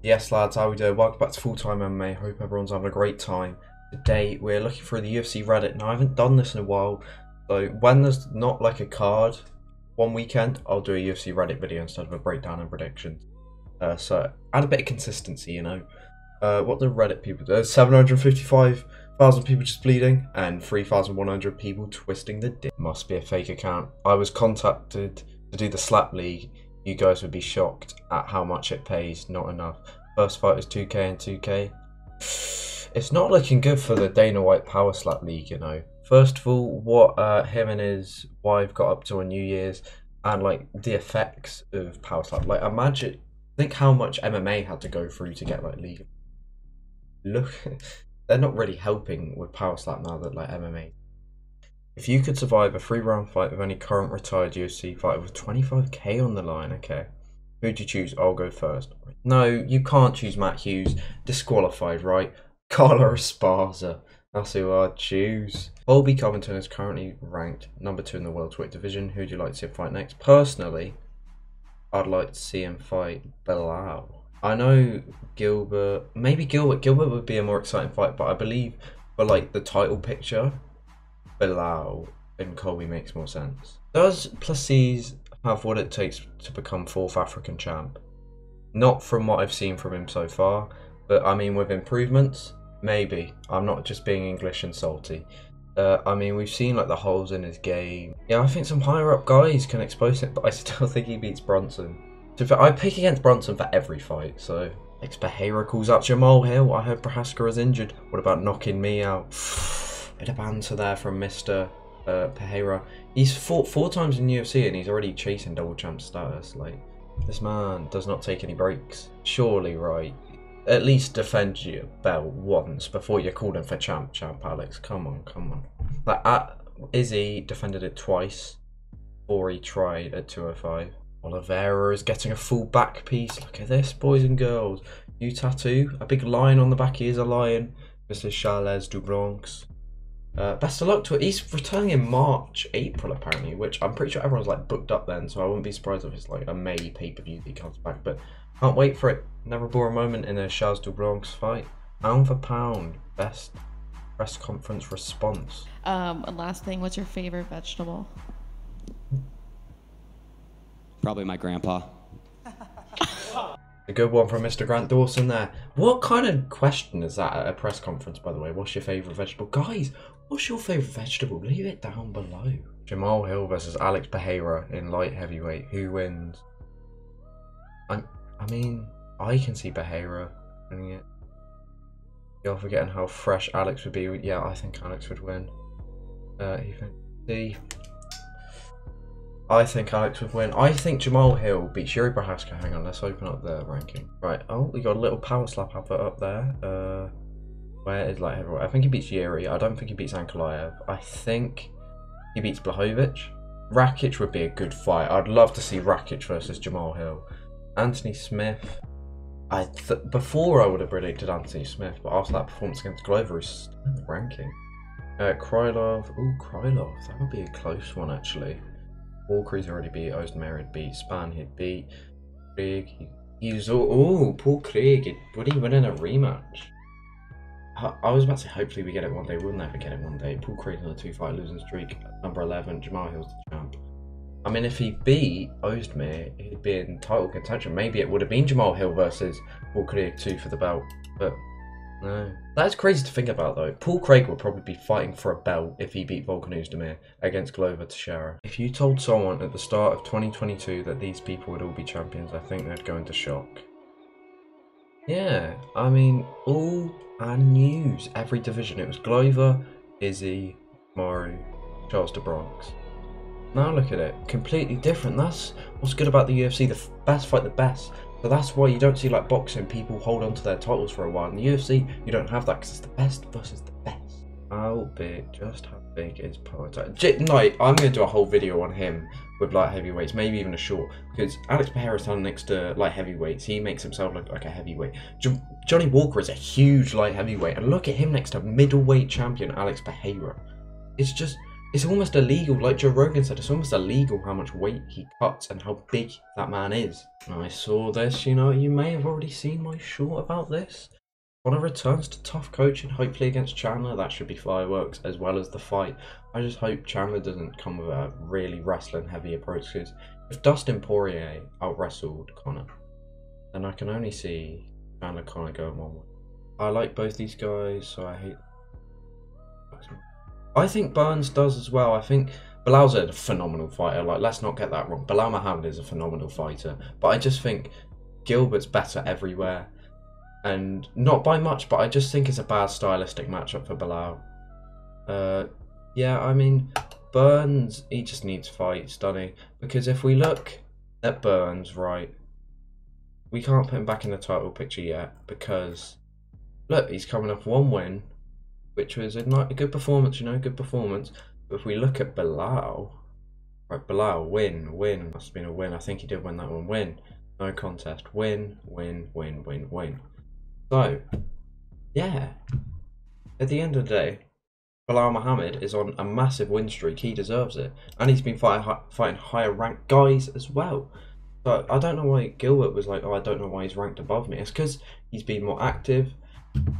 Yes, lads, how we doing? Welcome back to Full Time MMA. Hope everyone's having a great time. Today, we're looking for the UFC Reddit. Now, I haven't done this in a while, so when there's not like a card one weekend, I'll do a UFC Reddit video instead of a breakdown and predictions. Uh, so, add a bit of consistency, you know. Uh, what the Reddit people do? 755,000 people just bleeding and 3,100 people twisting the dick. Must be a fake account. I was contacted to do the Slap League you guys would be shocked at how much it pays. Not enough. First fight is 2k and 2k. It's not looking good for the Dana White Power Slap League, you know. First of all, what uh, him and his wife got up to on New Year's, and like the effects of Power Slap. Like, imagine, think how much MMA had to go through to get like legal. Look, they're not really helping with Power Slap now that like MMA if you could survive a three round fight with any current retired UFC fighter with 25k on the line, okay. Who'd you choose? I'll go first. No, you can't choose Matt Hughes. Disqualified, right? Carla Esparza. That's who I'd choose. Colby Covington is currently ranked number two in the welterweight division. Who'd you like to see him fight next? Personally, I'd like to see him fight Belal. I know Gilbert. Maybe Gilbert. Gilbert would be a more exciting fight, but I believe for like the title picture, Belal and Colby makes more sense. Does Plessis have what it takes to become fourth African champ? Not from what I've seen from him so far, but I mean with improvements, maybe. I'm not just being English and salty. Uh, I mean, we've seen like the holes in his game. Yeah, I think some higher up guys can expose it, but I still think he beats Brunson. So I pick against Brunson for every fight, so. Alex Pereira calls out Jamahal Hill. I heard Prochazka is injured. What about knocking me out? Bit of banter there from Mr. Uh, Pereira. He's fought four times in UFC and he's already chasing double champ status. Like, this man does not take any breaks. Surely, right? At least defend your belt once before you're calling for champ, champ, Alex. Come on, come on. Like, at, Izzy defended it twice before he tried at 205. Oliveira is getting a full back piece. Look at this, boys and girls. You tattoo, a big lion on the back. He is a lion. Is Charles do Bronx. Uh, best of luck to it. He's returning in March, April apparently, which I'm pretty sure everyone's like booked up then, so I wouldn't be surprised if it's like a May pay per view that he comes back. But can't wait for it. Never bore a moment in a Charles do Bronx fight. Pound for pound, best press conference response. Um, last thing, what's your favorite vegetable? Probably my grandpa. A good one from Mr. Grant Dawson there. What kind of question is that at a press conference, by the way? What's your favourite vegetable? Guys, what's your favourite vegetable? Leave it down below. Jamahal Hill versus Alex Pereira in light heavyweight. Who wins? i I mean, I can see Pereira winning it. You're forgetting how fresh Alex would be. Yeah, I think Alex would win. Uh, you think? See, I think Alex would win. I think Jamahal Hill beats Yuri Prochazka. Hang on, let's open up the ranking. Right, oh, we got a little power slap up there. Uh, where is like everyone? I think he beats Yuri. I don't think he beats Ankalaev. I think he beats Blachowicz. Rakic would be a good fight. I'd love to see Rakic versus Jamahal Hill. Anthony Smith. I before I would have predicted Anthony Smith, but after that performance against Glover, he's ranking. Uh, Krylov. Oh, Krylov. That would be a close one actually. Walker's already beat, Ozdemir had beat, Spann had beat, Craig, he, he's, oh, oh, Paul Craig, would he win in a rematch? I, was about to say, hopefully we get it one day, we'll never get it one day. Paul Craig on a two fight losing streak, number 11, Jamahal Hill's the champ. I mean, if he beat Ozdemir, he'd be in title contention. Maybe it would have been Jamal Hill versus Paul Craig 2 for the belt, but no. That's crazy to think about though. Paul Craig would probably be fighting for a belt if he beat Volkan Ozdemir against Glover Teixeira. If you told someone at the start of 2022 that these people would all be champions, I think they'd go into shock. Yeah, I mean, all our news, every division. It was Glover, Izzy, Maru, Charles do Bronx. Now look at it, completely different. That's what's good about the UFC. The best fight the best. So that's why you don't see like boxing people hold on to their titles for a while. In the UFC, you don't have that because it's the best versus the best. How big, just how big is Poatan? No, I'm going to do a whole video on him with light heavyweights, maybe even a short, because Alex Pereira standing next to light heavyweights, he makes himself look like a heavyweight. Jo Johnny Walker is a huge light heavyweight, and look at him next to middleweight champion Alex Pereira. It's just it's almost illegal. Like Joe Rogan said, it's almost illegal how much weight he cuts and how big that man is. I saw this. You know, you may have already seen my short about this. Conor returns to TUF coaching, hopefully against Chandler. That should be fireworks as well as the fight. I just hope Chandler doesn't come with a really wrestling heavy approach because if Dustin Poirier out wrestled Conor, then I can only see Chandler Conor going one way. I like both these guys, so I hate. I think Burns does as well. I think Belal's a phenomenal fighter. Like, let's not get that wrong. Bilal Muhammad is a phenomenal fighter, but I just think Gilbert's better everywhere, and not by much. But I just think it's a bad stylistic matchup for Belal. Uh, yeah, I mean, Burns, he just needs fights, doesn't he? Because if we look at Burns, right, we can't put him back in the title picture yet because look, he's coming off one win, which was a, a good performance, you know, good performance. But if we look at Belal, right, Belal, win, win, must have been a win. I think he did win that one, win, no contest, win, win, win, win, win. So, yeah, at the end of the day, Belal Muhammad is on a massive win streak. He deserves it, and he's been fighting, fighting higher ranked guys as well. So I don't know why Gilbert was like, oh, I don't know why he's ranked above me. It's because he's been more active.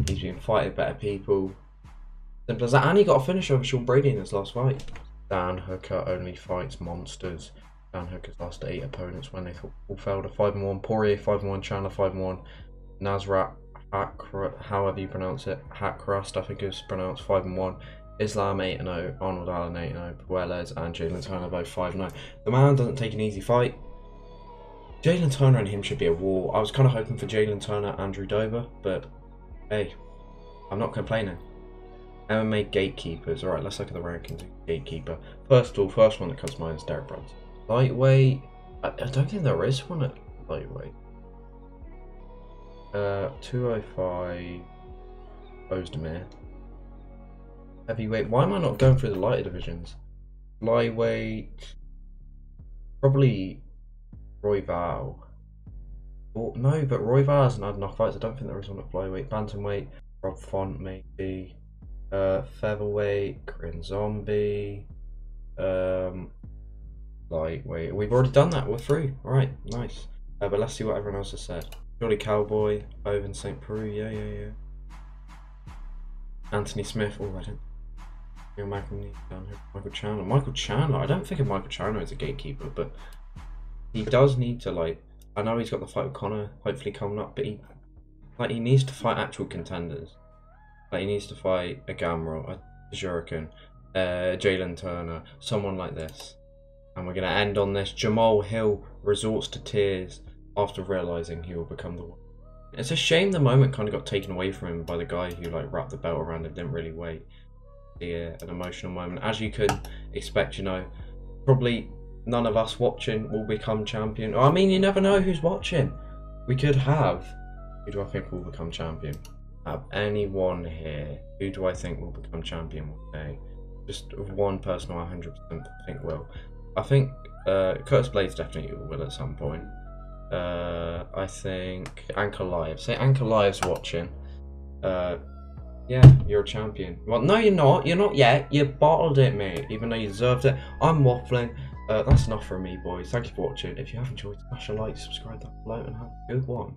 He's been fighting better people. Simple as that. And he got a finish over Sean Brady in his last fight. Dan Hooker only fights monsters. Dan Hooker's last eight opponents when they all failed a 5 1. Poirier 5 1. Chandler 5 1. Nasrat, however you pronounce it, think it's pronounced 5 and 1. Islam 8 and 0. Arnold Allen 8 and 0. Puelles and Jalen Turner both 5 and 0. The man doesn't take an easy fight. Jalen Turner and him should be a war. I was kind of hoping for Jalen Turner, and Drew Dober, but hey, I'm not complaining. MMA gatekeepers. Alright, let's look at the rankings. Gatekeeper. First of all, first one that comes to mind is Derek Brunson. Lightweight. I, I don't think there is one at lightweight. Uh, 205. Ozdemir. Heavyweight. Why am I not going through the lighter divisions? Flyweight. Probably Royval. Oh, no, but Royval hasn't had enough fights. I don't think there is one at flyweight. Bantamweight, Rob Font maybe. Uh, featherweight, Korean Zombie. Um, lightweight. We've already done that. We're through. All right, nice. Uh, but let's see what everyone else has said. Jolly Cowboy, Oven St. Peru. Yeah, yeah, yeah. Anthony Smith. Oh, I didn't. Michael, Chandler. Michael Chandler. I don't think of Michael Chandler as a gatekeeper, but he does need to like. I know he's got the fight with Conor hopefully coming up, but he like he needs to fight actual contenders. Like he needs to fight a Gamrot, a Jurican, uh, Jalen Turner, someone like this. And we're gonna end on this. Jamahal Hill resorts to tears after realizing he will become the one. It's a shame the moment kind of got taken away from him by the guy who like wrapped the belt around him, didn't really wait. Yeah, an emotional moment, as you could expect. You know, probably none of us watching will become champion. I mean, you never know who's watching. We could have. Who do I think will become champion? Have anyone here? Who do I think will become champion one day? Just one person I 100% think will. I think uh, Curtis Blaydes definitely will at some point. Uh, I think Ankalaev. Say Ankalaev's watching. Uh, yeah, you're a champion. Well, no, you're not. You're not yet. You bottled it, mate. Even though you deserved it. I'm waffling. Uh, that's enough from me, boys. Thank you for watching. If you have enjoyed, smash a like, subscribe down below, and have a good one.